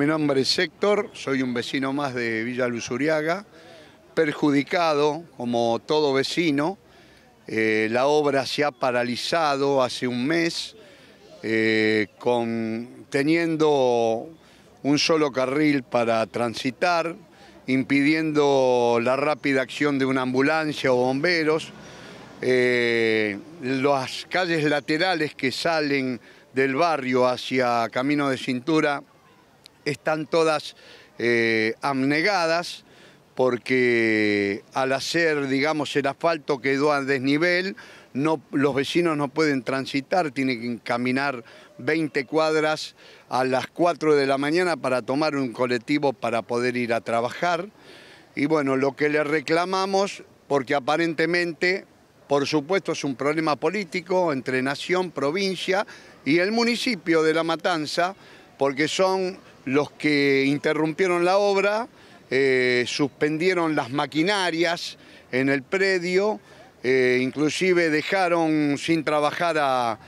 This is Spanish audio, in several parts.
Mi nombre es Héctor, soy un vecino más de Villa Luzuriaga, perjudicado como todo vecino. Eh, la obra se ha paralizado hace un mes, eh, con, teniendo un solo carril para transitar, impidiendo la rápida acción de una ambulancia o bomberos. Eh, las calles laterales que salen del barrio hacia Camino de Cintura están todas eh, porque al hacer, digamos, el asfalto quedó a desnivel, no, los vecinos no pueden transitar, tienen que caminar 20 cuadras a las 4 de la mañana para tomar un colectivo para poder ir a trabajar. Y bueno, lo que le reclamamos, porque aparentemente, por supuesto, es un problema político entre nación, provincia y el municipio de La Matanza, porque son los que interrumpieron la obra, eh, suspendieron las maquinarias en el predio, eh, inclusive dejaron sin trabajar a,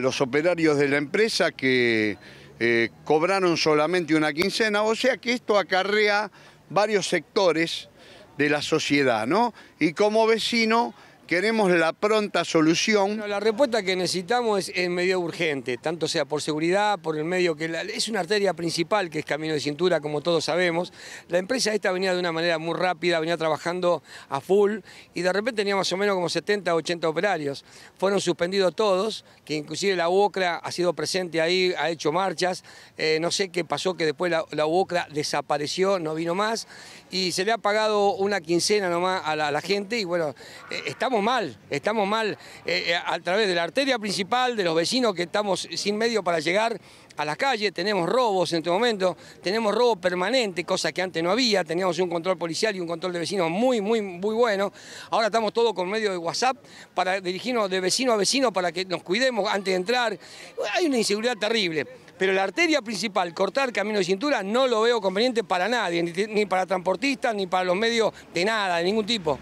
los operarios de la empresa que eh, cobraron solamente una quincena, o sea que esto acarrea varios sectores de la sociedad, ¿no? Y como vecino queremos la pronta solución. la respuesta que necesitamos es, medio urgente, tanto sea por seguridad, por el medio que es una arteria principal que es Camino de Cintura, como todos sabemos. La empresa esta venía de una manera muy rápida, venía trabajando a full y de repente tenía más o menos como 70 o 80 operarios. Fueron suspendidos todos, que inclusive la UOCRA ha sido presente ahí, ha hecho marchas. Eh, no sé qué pasó, que después la, UOCRA desapareció, no vino más y se le ha pagado una quincena nomás a la, gente y bueno, eh, estamos mal, estamos mal eh, eh, a través de la arteria principal, de los vecinos que estamos sin medio para llegar a las calles, tenemos robos en este momento, tenemos robo permanente, cosa que antes no había, teníamos un control policial y un control de vecinos muy, muy, muy bueno. Ahora estamos todos con medio de WhatsApp para dirigirnos de vecino a vecino para que nos cuidemos antes de entrar. Hay una inseguridad terrible pero la arteria principal, cortar camino de cintura, no lo veo conveniente para nadie, ni para transportistas, ni para los medios de nada, de ningún tipo.